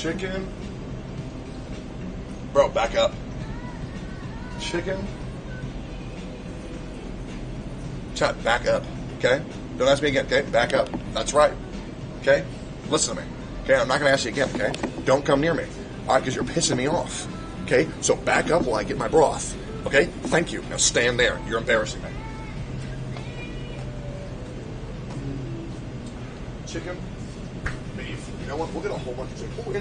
Chicken. Bro, back up. Chicken. Chat, back up. Okay? Don't ask me again, okay? Back up. That's right. Okay? Listen to me. Okay? I'm not going to ask you again, okay? Don't come near me. All right? Because you're pissing me off. Okay? So back up while I get my broth. Okay? Thank you. Now stand there. You're embarrassing me. Chicken. Beef. You know what? We'll get a whole bunch of chicken.